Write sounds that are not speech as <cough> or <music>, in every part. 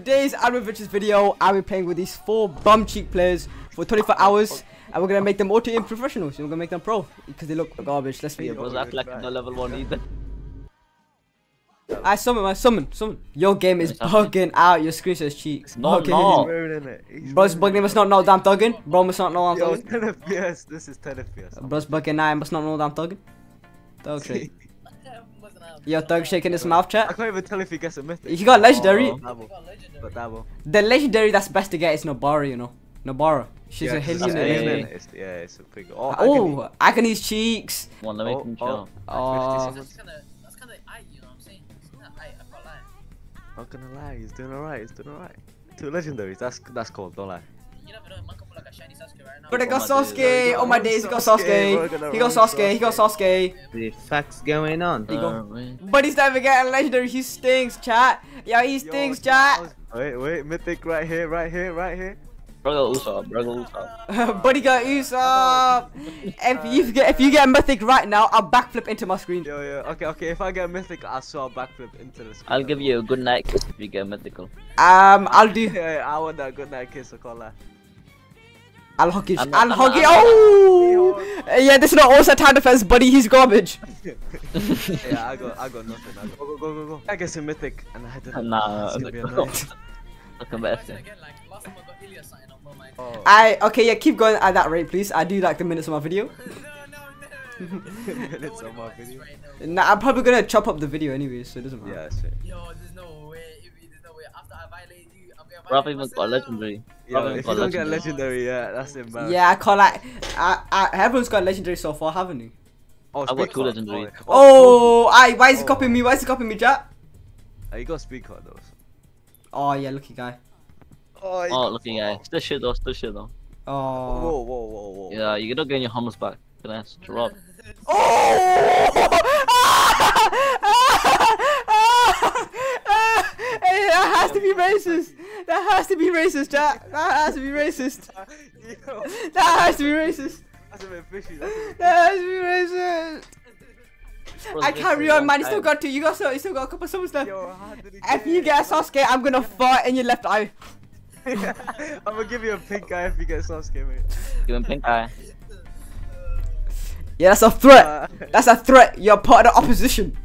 today's Abramovich's video, I'll be playing with these four bum cheek players for 24 hours. And we're gonna make them OT professionals. We're gonna make them pro because they look garbage. Let's be Yeah, bro, that like no level one either. I summon, I summon, summon. Your game is bugging out. Your screen says cheeks. No, okay. no. Ruining it. Bro's ruining bugging. Must not know that I'm thugging. Bro must not know I'm it. Yo, 10 FPS. This is 10 FPS. Bro's bugging. I must not know that I'm thugging. Thug <laughs> shake. Yo, thug shaking his mouth chat. I can't even tell if he gets a mythic. He got legendary. Oh. Dabble. But dabble. The legendary that's best to get is Nobara. You know, Nobara. She's yeah, a it's hill just unit. Hey. isn't it? alien, It's, yeah, it's a big. Oh, agony. Oh, Agony's cheeks. One, let me Oh, come oh. chill. Oh, That's kind of that's kind of I, you know what I'm saying? It's not I, I can't lie. Not gonna lie, he's doing alright. He's doing alright. Two legendaries. That's that's cool. Don't lie. You never know, man could pull like a shiny Sasuke right now. but I got my. Sasuke. Oh my days, he got Sasuke, bro, He got run Sasuke. He got Sasuke. The fuck's going on. There you go. Uh. But he's never getting legendary. He stinks, chat. Yo, he Yo, stinks, no, chat. Wait, wait, mythic right here, right here, right here. Bro, got Usopp, bro, got Usopp. <laughs> but he got Usopp. If you get if you get a mythic right now, I'll backflip into my screen. Yo, yo, okay, okay. If I get a mythic, I saw backflip into the. Screen. I'll give you a good night kiss if you get a mythical. Um, I'll do. <laughs> Yeah, I want that good night kiss. I can't lie. I'll hug it. I'm I'll not- hug I'm it. not- Oh, yeah. This is not also time defense, buddy. He's garbage. <laughs> yeah, I got, I got nothing. I got, go, go, go, go, go. I guess a mythic, and I didn't. Nah, It's gonna be bro. annoying. Look at Imagine better. again, like last time I got Ilya something on my mind. Oh. I okay. Yeah, keep going at that rate, please. I do like the minutes of my video. <laughs> no, no, no. <laughs> Minutes of my video. Right now. Nah, I'm probably gonna chop up the video anyway, so it doesn't matter. Yeah, that's it. Yo, there's no way. If there's no way. After I violate you, I'm gonna Rob violate even got myself. legendary. Yo, if you don't get legendary. legendary, yeah, that's embarrassing. Yeah, I can't like. I, I, everyone's got legendary so far, haven't you? Oh, I got speed two card. legendaries. Oh, oh I. Why is he Oh. copying me? Why is he copying me, Jack? Oh, you got speed card though. Oh yeah, lucky guy. Oh, Oh, looking guy. Still shit though, still shit though. Oh. Whoa, whoa, whoa, whoa. Yeah, you gotta get your hummus back. Can I ask to Rob? <laughs> Oh! <laughs> Hey, that has to be racist. That has to be racist, Jack. That has to be racist. <laughs> Yo, <laughs> That has to be racist. that's a bit fishy. That's a bit That has to be racist. Bro, I this carry is on, one man. You still got two. You got so. You still got a couple of summons left. Yo, how did he If you get a Sasuke, I'm gonna fart in your left eye. <laughs> I'm gonna give you a pink eye if you get Sasuke, mate. Give him pink eye. Yeah, that's a threat. Uh, That's a threat. You're part of the opposition.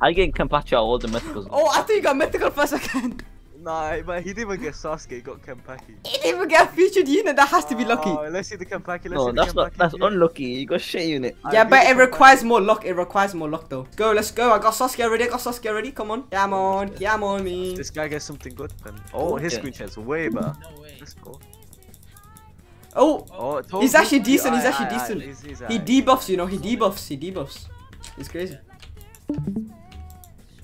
I get Kenpachi out all the mythicals. Oh, I think you got mythical for a second. Nah, but he didn't even get Sasuke, he got Kenpachi. He didn't even get a featured unit. That has to be lucky. Oh, let's see the Kenpachi, let's no, see the that's not. That's here. unlucky. You got shit unit. Yeah, give but it requires more luck. It requires more luck, though. Go, let's go. I got Sasuke already. I got Sasuke already. Come on. Come on. Come on, me. This guy gets something good, then. Oh, his Yeah. screen shot's way better. No way. Let's go. Oh, Oh, He's actually decent, he's actually aye, aye, decent. he's- he's he debuffs, you know. He debuffs. He debuffs. It's crazy.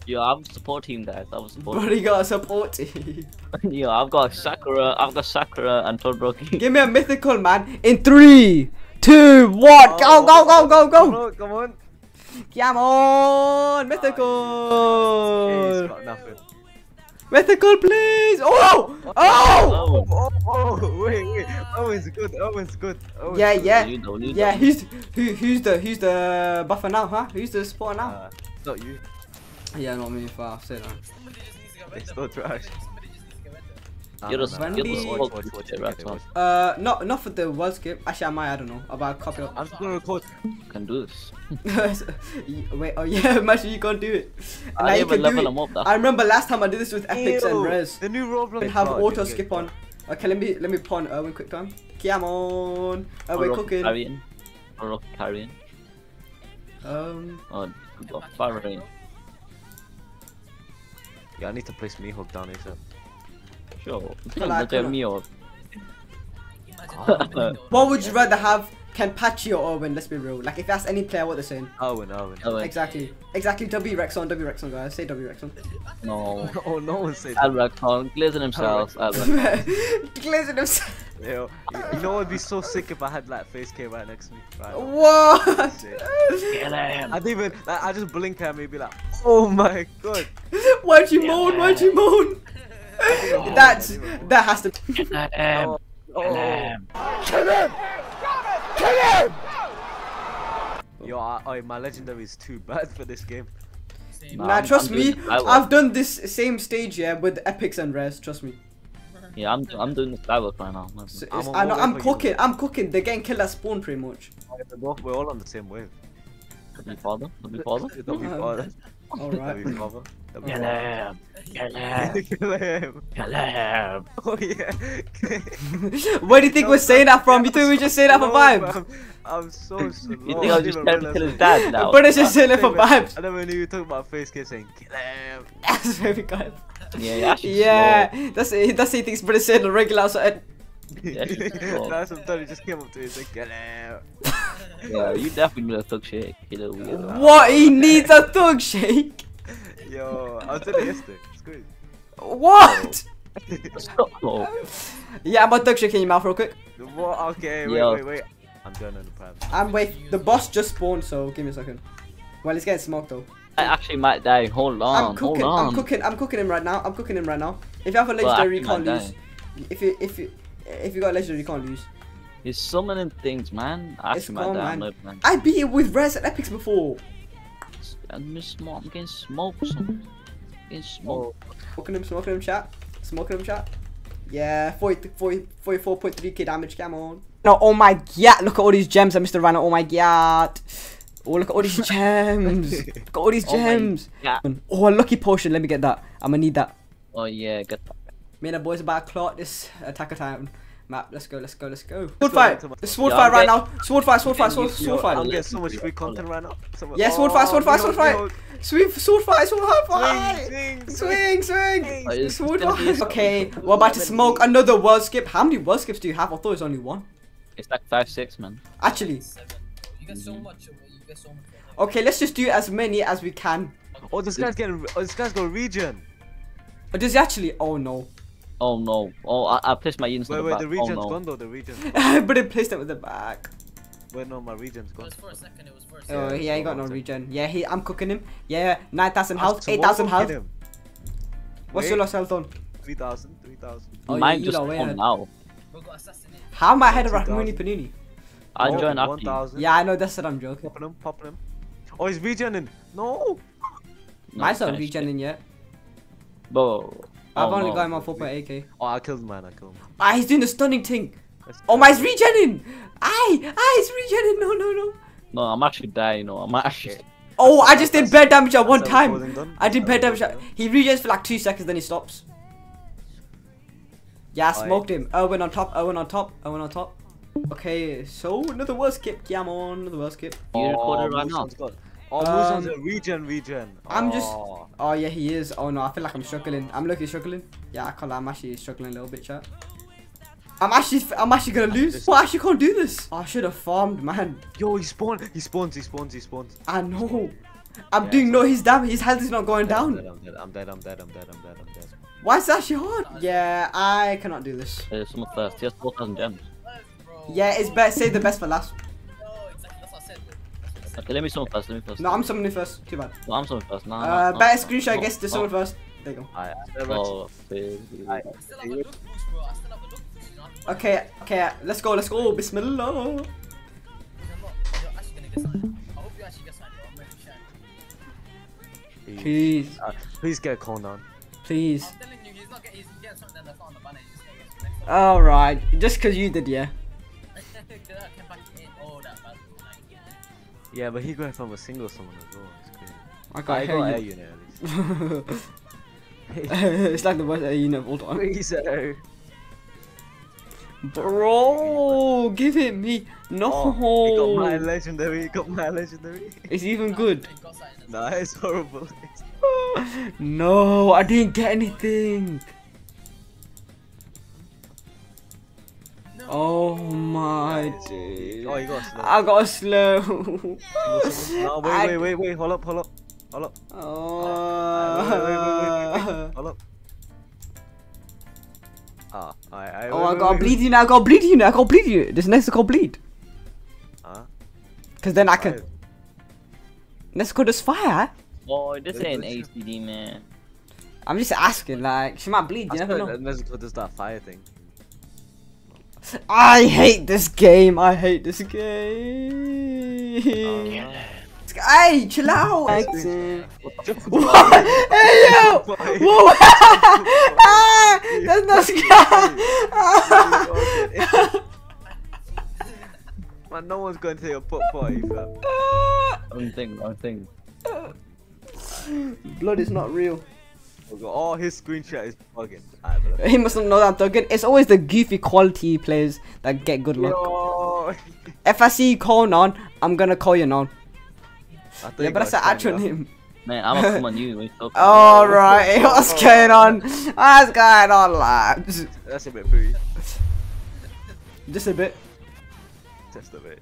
Yo, I'm supporting guys. I was But supporting. he got a support team. <laughs> Yo, I've got Sakura. I've got Sakura and Todoroki. <laughs> Give me a mythical, man. In three, two, one. Go, go, go, go, Come go. on, come on. Come on. He's Mythical. got nothing. Mythical, please. Oh, oh. Oh, Oh, oh, wait, wait. Erwin's good, Erwin's good. Erwin's Yeah, good. yeah. you don't need Yeah, that. who's who? Who's the who's the buffer now, huh? Who's the supporter now? Uh, it's not you. Yeah, not me. I'll say that. Somebody just needs to get It's rid trash. Somebody just needs to get rid of Nah, You're nah, the- nah. you're the Watch, watch, watch, watch, watch. Uh, not not for the world skip. Actually, I might. I don't know. About copy up. I'm just gonna record. Can do this. <laughs> Wait. Oh yeah. <laughs> Imagine you can't do it. I Now you didn't even can do level it. them up. I remember last time I did this with epics and Ew, res. The new Roblox. We have card, auto skip on. Okay, let me let me pawn Erwin quick time. Come on. Oh, we're cooking. Carrying. Or carrying. Um. Oh, firing. Yeah, I need to place me hook down ASAP. Sure. Well, I Look at cannot- me or Imagine What would you rather have? Kenpachi or Erwin? Let's be real. Like if that's any player, what they're saying. Erwin, Erwin. Wait. Exactly. Exactly. W Rexon. W Rexon, guys. Say W Rexon. No. <laughs> Oh, no one said Albrecht glazing himself. Albrecht. <laughs> Glazing himself. Yo, you, you know what would be so sick if I had like face K right next to me? Right. now? What? Shit. <laughs> Get him. I'd even, like, I just blink at me and be like, oh my god. Why'd you moan? Why'd you moan? <laughs> That's that has to. Get oh. him. Oh, Get Kill him. Yo, I, I, my legendary is too bad for this game. Same. Nah, Nah, I'm- trust I'm me, doing the skywalk. I've done this same stage yeah with epics and rares. Trust me. Yeah, I'm I'm doing the skywalk right now. So I'm I know, I'm wave you. cooking. I'm cooking. They're getting killed at spawn pretty much. We're both- We're all on the same wave. Let me father. Let me <laughs> father. Don't be father. All Don't be father. Don't be father. Him. Kill <laughs> him. Kill him. Kill him. Oh yeah. <laughs> Where do you think we're saying that from? You think we just say that for No, vibes? fam. I'm so slow. <laughs> You think I was just didn't trying to kill his dad now? But it's just saying it for vibes. I never knew you talking about face kissing. saying kill him. That's very good. Yeah, yeah. actually Yeah, that's it. That's it. He thinks British saying the regular. So uh, Yeah, she's slow. That's what Tony just came up to me and said kill him. Yeah, you definitely need a thug shake. You know, weirdo. what? He needs a thug shake. Yo, I was telling you yesterday. It's good. What? Oh, Yeah, I'm a thug shake in your mouth real quick. What? Okay, wait, Yo. wait, wait. I'm joining the private. I'm wait. The boss just spawned, so give me a second. Well, he's getting smoked though. I actually might die. Hold on. I'm cooking. Hold on. I'm cooking. I'm cooking him right now. I'm cooking him right now. If you have a Well, legendary, you can't might lose. If you if you if you got a legendary, you can't lose. He's summoning things, man. I It's actually might gone, die. man. man. I beat it with res and epics before. I'm just smoke. I'm getting smoked. Son. Getting smoked. Oh. Smoking him, smoking him, chat. Smoking him, chat. Yeah, 40, 40, 44.3k damage, come on. No, oh my god, look at all these gems that Mr. Rana, oh my god. Oh, look at all these <laughs> gems. look at all these Oh my gems. God. Oh, a lucky potion, let me get that. I'm gonna need that. Oh yeah, get that. Me and the boys about to clock this Attack of Titan map. Let's go, let's go, let's go. Sword fight. back to my- Sword Yeah, fight right now. Sword fight, sword fight, sword, Yo, sword I'm getting so much free content right now. So Yeah, sword fight, sword fight, Oh, sword fight. behold, Sweep, sword fight, sword fight. Swing, Swing, swing, swing. Oh, it's Sword gonna be a- fight. Okay, we're about to smoke another world skip. How many world skips do you have? I thought it was only one. It's like five six, man. Actually, You get so much. You get so much. okay, let's just do as many as we can. Oh, this guy's getting. Oh, this guy's got region. But oh, does he actually? Oh no. Oh no. Oh, I, I placed my units Wait, in the wait, back. the oh, region's oh, no. gone though. The region. <laughs> but it placed it with the back. Wait, no, my region's It gone. was for a second. It was for a Oh, second. yeah, he ain't got no regen. Yeah, he. I'm cooking him. Yeah, nine thousand ah, health, eight thousand health. What's Wait. your last health on? 3,000, 3,000. Oh, you- Mine just lot way come ahead. now. We got assassinated. How am I ahead of 2,000. Rahmuni Panini? I Oh, join after you. 1,000. Yeah, I know. That's what I'm joking. Popping him, popping him. Oh, he's regening. No. No, Mine's not finished it. regening yet. Bro. I've oh, only no. got him on 4.8k. Oh, I killed man, I killed him. Ah, he's doing the stunning thing. Let's Oh, my, he's regening. Aye, aye, he's regening. No, no, no. No, I'm actually dying. No, I'm actually. Oh, I just did bad damage at one time. I did bad damage. That's At, he regens for like two seconds, then he stops. Yeah, I smoked him. Erwin on top. Erwin on top. Erwin on top. Okay, so another world skip. Yeah, I'm on another world skip. You recorded right now. Muson's gone. Oh, Um, Muson's a regen, regen. I'm just- Oh. Oh yeah, he is. Oh no, I feel like I'm struggling. I'm looking struggling. Yeah, I can't lie. I'm actually struggling a little bit, chat. I'm actually, I'm actually gonna lose. just- Oh, I actually can't do this. Oh, I should have farmed, man. Yo, he spawned. He spawns. He spawns. He spawns. I know. I'm Yeah, doing no. His damage. His health is not going I'm down. dead, I'm dead. I'm dead. I'm dead. I'm dead. I'm dead. I'm dead. Why is that actually hard? Yeah, I cannot do this. Uh, someone first. He has 4,000 gems. Yeah, it's best. Save the best for last. Okay, let me summon first. Let me first. No, I'm summoning first. Too bad. No, I'm summoning first. No, no, Uh, no, better no, screenshot. I no, guess the no. summon first. There you go. I, I Oh. I, I still have a look bro. I still have a look boost. You know, I have to- Okay, okay. Let's go. Let's go. Bismillah. There's a. You're actually get signed. I hope you actually get signed, bro. I'm ready to shine. Please, Uh, please get a cone down. please. I'm telling you, he's not getting. Yeah, but he got from a single summon as well. It's crazy. I I got got air unit at least. <laughs> it's like the worst you know of all time. Freezer. Bro, give it me. No. Oh, he got my legendary. He got my legendary. it's even good. Nah, it's horrible. <laughs> no, I didn't get anything. Oh my Nice. days. Oh, you got slow. I got slow. Single. <laughs> No, wait, wait, wait, wait. Hold up, hold up, hold up. Oh. Hold up. Ah, I, I. Oh, I gotta bleed you now. I gotta bleed you now. I gotta bleed you. This next I gotta bleed. Huh? Cause then I can. Five. Let's go this fire. Boy, this ain't go. ACD, man. I'm just asking. Like she might bleed. You I never swear, know. Unless it does that fire thing. I hate this game. I hate this game. Uh, This. Hey, chill out. Accent. Just- What? Hey yo! Whoa! ah, that's not sky. Man, no one's going to your pop party, fam. Wrong thing, wrong thing. Blood is not real. Oh, his screenshot is bugging. Alright. He must not know that I'm talking. It's always the goofy quality players that get good luck. Yo. If I see you call non, I'm gonna call you non. I Yeah, but that's got an actual name. Man, I'm gonna come on you. Wake up. Alright, what's going on? What's going on, lads? That's a bit free. Just a bit. Just a bit.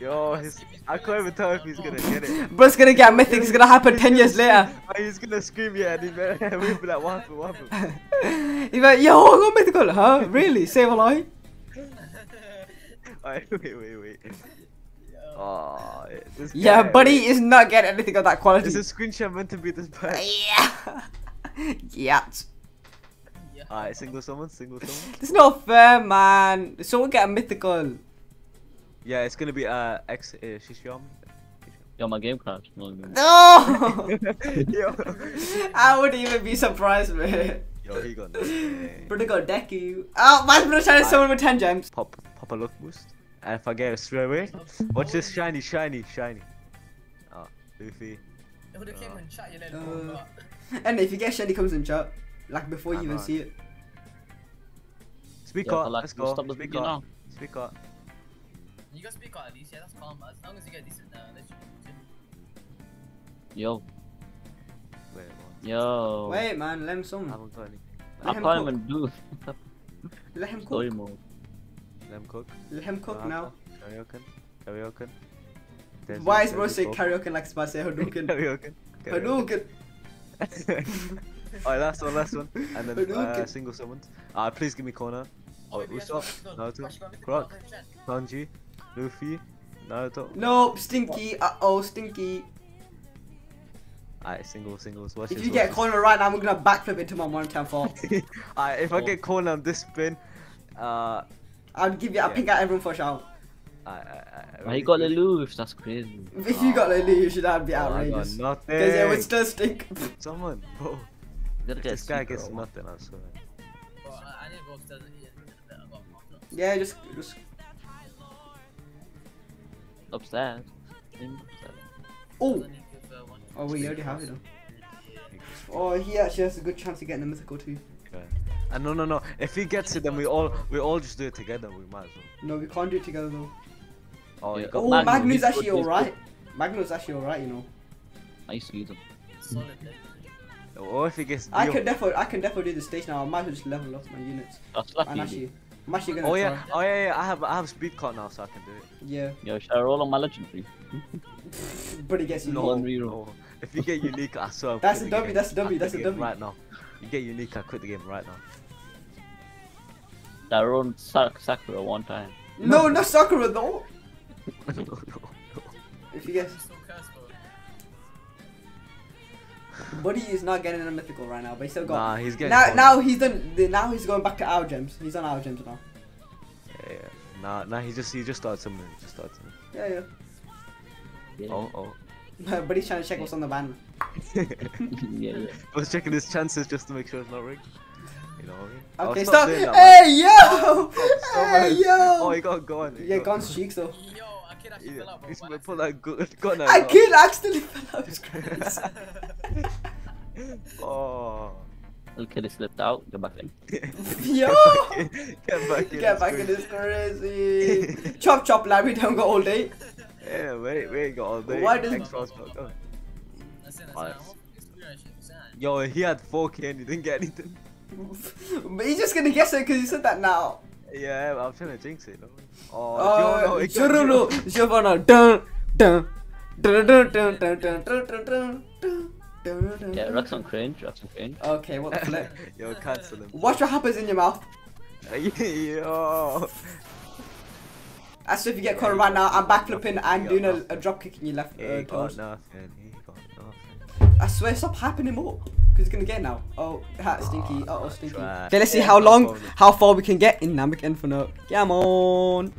A. Yo, his, I can't even tell if he's gonna get it. <laughs> Bro's gonna get mythic, it's gonna happen 10 years later. He's gonna scream yeah, <laughs> and we'll be like, what happened? What happened? <laughs> He's like, yo, I got mythical. Huh? Really? Save a lie? Alright, wait, wait, wait. Oh, Yeah, guy, buddy wait. is not getting anything of that quality. Is this screenshot meant to be this bad? Yeah. yeah. Yeah. Alright, single someone, single someone. It's not fair, man. Someone get a mythical. Yeah, it's gonna be uh X uh, Shishyam. Yo, my game crashed. No, no. No! <laughs> Yo, I wouldn't even be surprised, man. yo, he got nothing. <laughs> Brother got Deku. Oh, my brother trying to summon with 10 gems. Pop, pop a look boost. And if I get a straight away, watch this shiny, shiny, shiny. Oh, Luffy. It would have came in chat, you let Uh. And if you get shiny comes in chat, like before you I even see it. Speak Yeah, up, like, let's go. stop Speak up, speak up. You can speak at least, yeah, that's calm. As long as you get decent, uh, let's Yo, Wait, what? yo. Wait, man, let him I haven't got any. Let I him can't cook. do Let him story cook. mode. Let him cook. Let him cook now. Karaoke. Karaoke. There's Why is bro say karaoke. karaoke like Spaz say Hadouken? <laughs> Karaoke. Hadouken. Alright, last one, last one. And then uh, single summons. Uh, please give me corner. Oh, wait, yes, Usopp, no, no, Naruto, Crash, Croc, go on, chat. Sanji, Luffy, Naruto. Nope, stinky. Uh oh, stinky. Alright, single, singles. Watch If this, you watch get this. corner right now, I'm gonna backflip into my one time fall. <laughs> Alright, if I Oh. get corner on this spin, uh, I'll give you. I'll Yeah. ping out everyone for a shout. I, I, I, he got the loose. That's crazy. <laughs> If you got Lily, you should have be Oh, I got outrageous. nothing. Because it would still stink. <laughs> Someone, bro. You gotta get This guy super, gets nothing, I swear. Bro, I, I need to go because yeah, I got confidence. yeah, just, just. Upstairs. In upstairs. Oh, I need to give, uh, one- oh, we already have it. Though. Oh, he actually has a good chance of getting the mythical too. Okay. And no, no, no. If he gets it, then we all we all just do it together. We might as well. No, we can't do it together though. Oh, Yeah. got Oh, Magnus, Magnu's he's actually alright. Magnu's actually alright, you know. I used to use them. Solid, eh? Or if he gets I Dio. could definitely, I can definitely do the stage now. I might as well just level up my units. That's And actually, I'm actually gonna Oh try. yeah, oh yeah, yeah. I have I have speed cut now, so I can do it. Yeah, Yo, should I roll on my legendary? <laughs> but it gets you. No. No. One reroll. No. If you get unique, I swear. <laughs> That's quit a the that's a W, I'll that's the a game Right now. You get unique, I quit the game right now. I rolled Sak Sakura one time. No, not Sakura though. <laughs> no, no, no. If you guess, Buddy is not getting a mythical right now, but he still got. Nah, he's getting. now, cornered. now he's done. Now he's going back to our gems. He's on our gems now. Yeah, yeah. Nah, nah. He just he just started something. He just started something. Yeah, yeah. Yeah, Oh, oh. <laughs> but he's trying to check what's on the ban. <laughs> yeah, yeah. <laughs> I was checking his chances just to make sure it's not rigged. You know what I mean? Oh, Okay, stop stop. doing that, hey yo, Stop hey it. yo. Oh, he got gone. yeah, gone streaks though. Yeah, Ismail pulled out good <laughs> gun I kid accidentally fell out his <laughs> <laughs> oh. Look, it slipped out. Get back in. Yo! Get back in. Get back in. It's crazy. chop chop, lad. We don't go all day. Yeah, wait, we ain't got all day. Why does... Xbox not go? Yo, he had 4k and he didn't get anything. but he's just gonna guess it because he said that now. Yeah, I'm trying to jinx it. Oh, Oh, Giorno, it got Giorno, Giovanna, dun, dun, dun, dun, dun, dun, dun, dun, dun, dun, dun, dun, dun. Yeah, Rexon cringe. Rexon cringe. Okay, what the flip? Yo, cancel him. Watch what happens in your mouth. Yo. As if you get caught right now, I'm backflipping and doing a, a drop kick in your left He uh, got nothing. He got nothing. I swear, stop hyping him up. Because he's gonna get now. Oh, ha, stinky. Uh oh, stinky. Okay, let's see how long, how far we can get in Namek Infinite. Come on.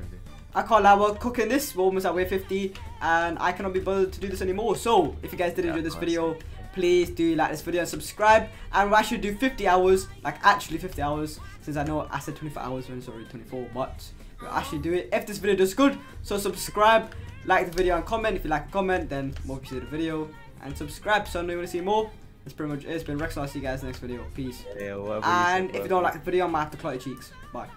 I can't lie, we're cooking this. We're almost at way 50. and I cannot be bothered to do this anymore. So if you guys did enjoy this video, please do like this video and subscribe. And we actually do 50 hours, like actually 50 hours, since I know I said 24 hours when it's already 24, but we'll actually do it if this video does good. So subscribe, like the video and comment. If you like comment, then more people see the video and subscribe. So I know you want to see more. That's pretty much it. It's been Rex. I'll see you guys next video. Peace. Yeah, And if you don't like the video, I might have to claw your cheeks. Bye.